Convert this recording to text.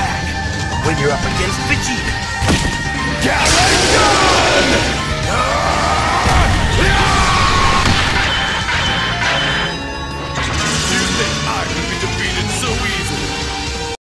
back when you're up against Vegeta.